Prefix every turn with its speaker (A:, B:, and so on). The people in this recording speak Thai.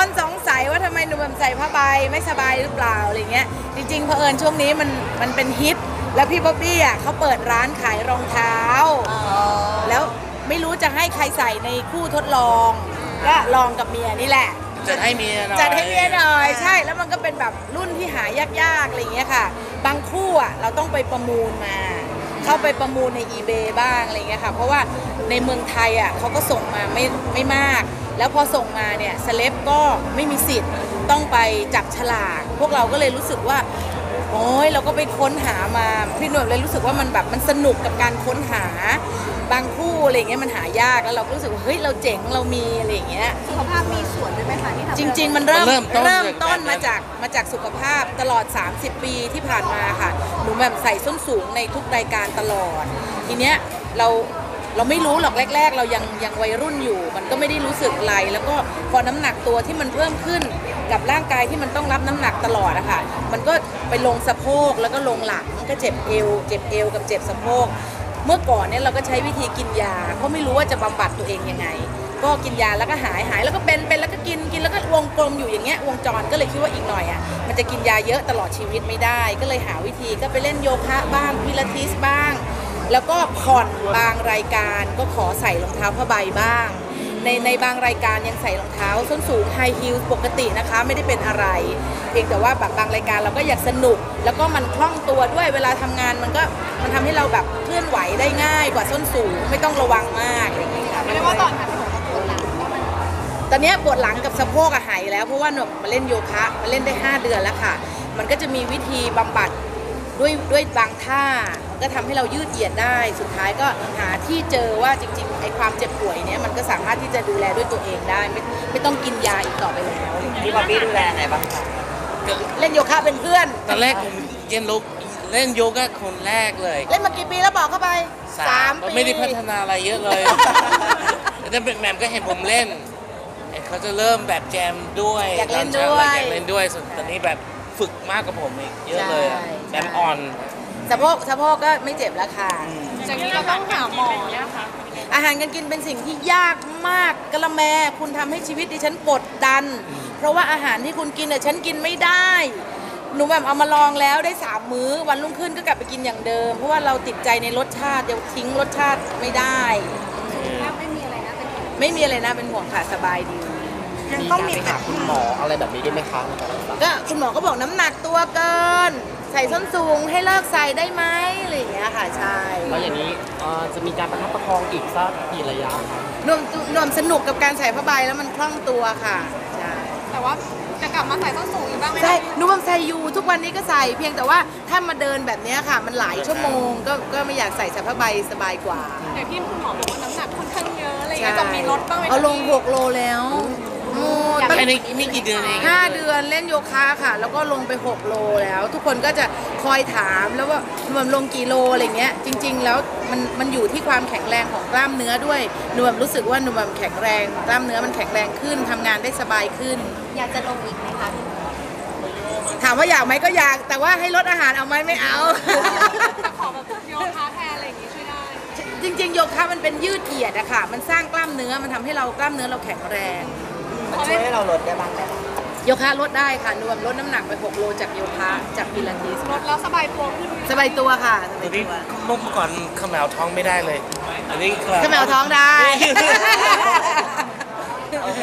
A: คนสงสัยว่าทำไมหนูแบบใส่ผ้าใบไม่สบายหรือเปล่าอะไรเงี้ยจริงๆเผอิญช่วงนี้มันมันเป็นฮิต แล้วพี่บ๊อบบี้อะเขาเปิดร้านขายรองเท้า แล้วไม่รู้จะให้ใครใส่ในคู่ทดลองก็ลองกับเมียนี่แหละ
B: จัดให้เมียหน่อย
A: จัดให้เมียหน่อยใช่แล้วมันก็เป็นแบบรุ่นที่หายากๆอะไรอย่างเงี้ยค่ะ บางคู่อะเราต้องไปประมูลมาเข้าไปประมูลใน eBay บ้างอะไรเงี้ยค่ะ เพราะว่าในเมืองไทยอะเขาก็ส่งมาไม่ไม่มาก แล้วพอส่งมาเนี่ยสเลปก็ไม่มีสิทธิ์ต้องไปจับฉลาก พวกเราก็เลยรู้สึกว่า โอ้ยเราก็ไปค้นหามาพี่หนวดเลยรู้สึกว่ามันแบบมันสนุกกับการค้นหาบางคู่อะไรอย่างเงี้ยมันหายากแล้วเราก็รู้สึกว่าเฮ้ยเราเจ๋งเรามีอะไรอย่างเงี้ย
C: สุขภาพมีส่วนด้วยไหมคะที่ทำให้
A: จริง ๆ มันเริ่ม
B: เริ่มต้น
A: เริ่มต้น
B: จากแบบนั้น
A: มาจากมาจากสุขภาพตลอด 30 ปีที่ผ่านมาค่ะหนูแบบใส่ส้นสูงในทุกรายการตลอด ทีเนี้ยเรา เราไม่รู้หรอกแรก ๆ เรายังยังวัยรุ่นอยู่ มันก็ไม่ได้รู้สึกไรแล้วก็พอน้ำหนักตัวที่มันเพิ่มขึ้นกับร่างกายที่มันต้องรับน้ำหนักตลอดอะค่ะ มันก็ไปลงสะโพกแล้วก็ลงหลังก็เจ็บเอว เจ็บเอวกับเจ็บสะโพก เมื่อก่อนเนี่ยเราก็ใช้วิธีกินยาเพราไม่รู้ว่าจะบำบัดตัวเองยังไง ก็กินยาแล้วก็หายหายแล้วก็เป็นเป็นแล้วก็กินกินแล้วก็วงกลมอยู่อย่างเงี้ยวงจรก็เลยคิดว่าอีกหน่อยอะมันจะกินยาเยอะตลอดชีวิตไม่ได้ ก็เลยหาวิธีก็ไปเล่นโยคะบ้างพิลาทิสบ้าง แล้วก็ผ่อนบางรายการก็ขอใส่รองเท้าผ้าใบบ้าง ในในบางรายการยังใส่รองเท้าส้นสูงไฮฮิลปกตินะคะ ไม่ได้เป็นอะไร เพียงแต่ว่าแบบบางรายการเราก็อยากสนุก แล้วก็มันคล่องตัวด้วยเวลาทำงานมันก็มันทำให้เราแบบเคลื่อนไหวได้ง่ายกว่าส้นสูงไม่ต้องระวังมากอะไรอย่างเงี้ยค่ะ
C: เรียกว่าตอนทำผมก็ปวดหลังว่ามัน
A: ตอนเนี้ยปวดหลังกับสะโพกอะหายแล้วเพราะว่าหนูมาเล่นโยคะมาเล่นได้ 5 เดือนแล้วค่ะ มันก็จะมีวิธีบำบัดด้วยด้วยบางท่ามัน ก็ทำให้เรายืดเหยียดได้ สุดท้ายก็หาที่เจอว่าจริงๆไอ้ความเจ็บป่วยเนี้ยมันก็สามารถที่จะดูแลด้วยตัวเองได้ไม่ไม่ต้องกินยาอีกต่อไปแล้ว
D: พี่บ๊อบบี้ดูแลไงบ้างคะ
A: เล่นโยคะเป็นเพื่อน
B: ตอนแรกผมเล่นลุกเล่นโยคะคนแรกเลย
A: เล่นมากี่ปีแล้วบอกเข้าไป
B: ก็ไม่ได้พัฒนาอะไรเยอะเลยแล้วเป็นแหม่มก็เห็นผมเล่นเอ้ยเขาจะเริ่มแบบแจมด้วย
A: อยากเล่น
B: ตช้
A: ด้วย
B: อยากเล่นด้วยส่วนตอนนี้แบบฝึกมากกว่าผมอีกเยอะเลยอะ
A: ใช่
B: แบบอ่อน
A: สะโพกสะโพกก็ไม่เจ็บแล้วค่ะ
C: จากนี้เราต้องหาหมอเนี่ยค่ะ
A: อาหารการกินเป็นสิ่งที่ยากมากกะละแมคุณทำให้ชีวิตดิฉันกดดัน เพราะว่าอาหารที่คุณกินน่ะฉันกินไม่ได้ หนูแบบเอามาลองแล้วได้สามมื้อวันรุ่งขึ้นก็กลับไปกินอย่างเดิม เพราะว่าเราติดใจในรสชาติเดี๋ยวทิ้งรสชาติไม่ได้
C: แทบไม่มีอะไรนะเป็นห่วง
A: ไม่มีอะไรนะเป็นห่วงค่ะสบายดี
D: ยังต้องมีหาคุณหมออะไรแบบนี้ด้วยไหมคะในการรักษา
A: ก็คุณหมอก็บอกน้ำหนักตัวเกิน ใส่ส้นสูงให้เลิกใส่ได้ไหมอะไรอย่างเงี้ยค่ะใช่
D: แล้วอย่างนี้เอ่อจะมีการประคับประคองอีกสักกี่ระยะคะ
A: นวมนวมสนุกกับการใส่ผ้าใบแล้วมันคล่องตัวค่ะใช่
C: แต่ว่าจะกลับมาใส่ส้นสูงอีกบ้างไหมคะ
A: ใช่หนูว่าใส่อยู่ทุกวันนี้ก็ใส่เพียงแต่ว่าถ้ามาเดินแบบเนี้ยค่ะ มันหลายชั่วโมงก็ก็ไม่อยากใส่ใส่ผ้าใบสบายกว่า
C: แต่พี่คุณหมอบอกว่าน้ำหนักค่อนข้างเยอะอะไรอย่างเงี้ยจะมีลดบ้างไหมคะ
A: เอาลง
C: พี่
A: 6โลแล้ว โอ้
B: แค่นี้นี่กี่เดือนเอง
A: ห้าเดือนเล่นโยคะค่ะ แล้วก็ลงไป 6 โลแล้ว ทุกคนก็จะคอยถามแล้วว่าหนวมลงกี่โลอะไรเงี้ยจริง ๆ แล้วมันมันอยู่ที่ความแข็งแรงของกล้ามเนื้อด้วยหนูแบบรู้สึกว่าหนูแบบแข็งแรงกล้ามเนื้อมันแข็งแรงขึ้นทำงานได้สบายขึ้น
C: อยากจะลงอีกไหมคะพี่
A: ถามว่าอยากไหมก็อยาก แต่ว่าให้ลดอาหารเอาไหมไม่เอา
C: แต่ขอแบบโยคะแทนอะไรอย่างงี้ช่วยได้
A: จริง ๆ โยคะมันเป็นยืดเหยียดอะค่ะ มันสร้างกล้ามเนื้อมันทำให้เรากล้ามเนื้อเราแข็งแรง
D: มัน ช่วยให้เราลดได้บ้างไหม
A: โยคะลดได้ค่ะรวมลดน้ำหนักไป 6 โลจากโยคะจากพิลาทิส
C: ลดแล้วสบายตัวขึ้น
A: สบายตัวค่ะสบา
B: ยนนี้
A: ตัว
B: เมื่อก่อนขมาวท้องไม่ได้เลยอันนี้
A: ขมาาวท้องได้ โอเค